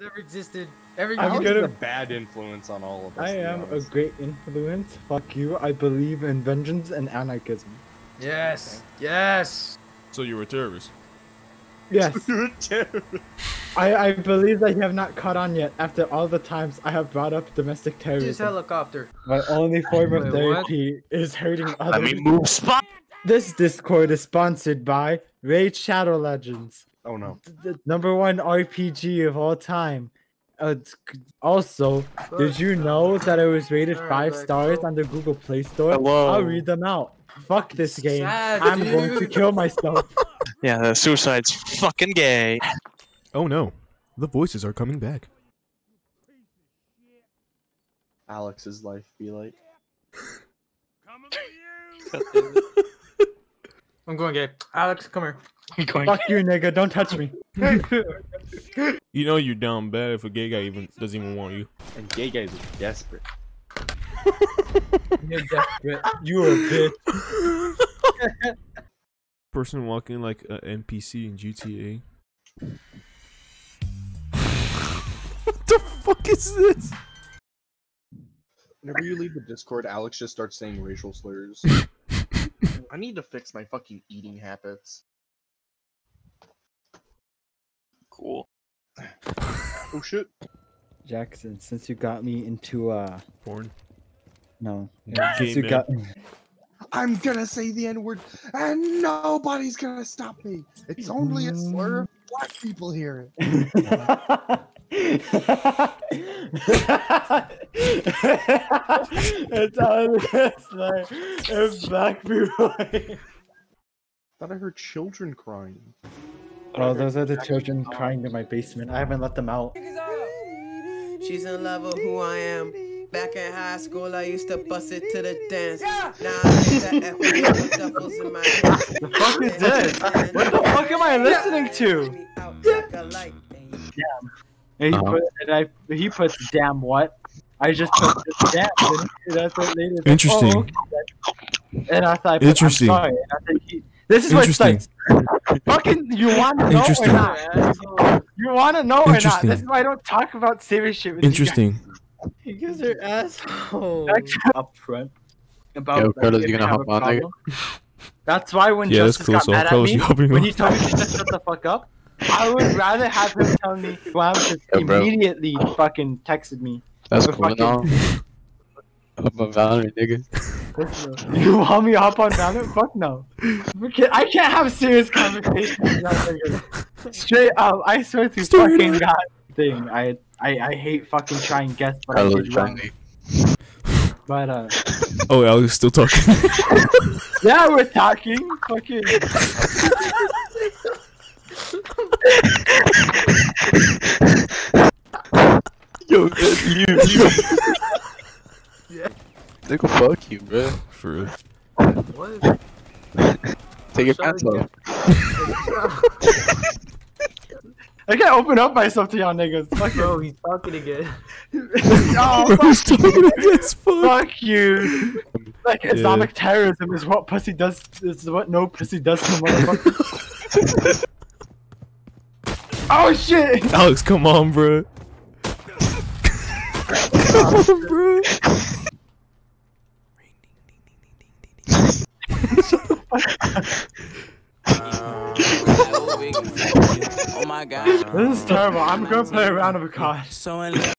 never existed. Every I'm Alex gonna- a bad influence on all of us. I to be am a great influence. Fuck you. I believe in vengeance and anarchism. Yes. Yes. So you're a terrorist. Yes, I, I believe that you have not caught on yet after all the times I have brought up domestic Just terrorism. helicopter. My only form of Wait, therapy is hurting others. Let others. me move spot. This Discord is sponsored by Raid Shadow Legends, oh no. the number one RPG of all time. Uh, also, did you know that it was rated Alright, five stars so- on the Google Play Store? Hello. I'll read them out. Fuck this game. Sad, I'm going to kill myself. Yeah, the suicide's fucking gay. Oh no, the voices are coming back. Alex's life be like. I'm going gay. Alex, come here. I'm going. Fuck you, nigga. Don't touch me. You know you're down bad if a gay guy even doesn't even want you. And gay guys are desperate. You're desperate. You a bitch. Person walking like an NPC in GTA. what the fuck is this? Whenever you leave the Discord, Alex just starts saying racial slurs. I need to fix my fucking eating habits. Cool. Oh shit. Jackson, since you got me into uh Porn. no, Gay since you man. got I'm gonna say the N word and nobody's gonna stop me. It's only a slur if black people hear it. it's only it's like if black people. Thought I heard children crying. Well, those are the children crying in my basement. I haven't let them out. She's in love with who I am. Back in high school, I used to bust it to the dance. Now I hit that F with duffels in my hands. The fuck is this? What the fuck am I listening to? Out like a light. And he, Uh-huh. put, and I, he puts damn what? I just put this damn. and That's what lady. like, Interesting. "Oh, okay." And I thought, Interesting. I'm sorry. And I said, he, this is what it Interesting. starts. Fucking, you want to know Interesting. or not? You want to know or not? Interesting. This is why I don't talk about serious shit with Interesting. You guys are assholes. you guys. Up front. About Yo, like, Carlos, you gonna hop on, nigga? problem. That's why when Yeah, Justice cool. got So mad at me, you hopping when on? he told me to shut the fuck up, I would rather have him tell me, well, just Yo, bro. immediately fucking texted me. That's We're cool and all. I'm a Valorant nigga. You want me to hop on Valorant? Fuck no. We can't, I can't have serious conversations with that nigga. Straight up, I swear to Straight fucking up. god thing. I, I I hate fucking trying guess what I Carlos did wrong. friendly. But uh, Oh, Alex still talking. yeah, we're talking. Fucking. Yo, man, you, you. Nigga, fuck you, bro. For real. What? Take your Sorry, pants off. I can't open up myself to y'all niggas. Fuck Bro, he's talking again. oh, Bro, stop it against fuck. fuck you. Like Yeah. Islamic terrorism is what pussy does. Is what no pussy does to motherfucker. oh shit! Alex, come on, bro. come on, bro. Oh my god. This is terrible. I'm gonna play a round of a card. So.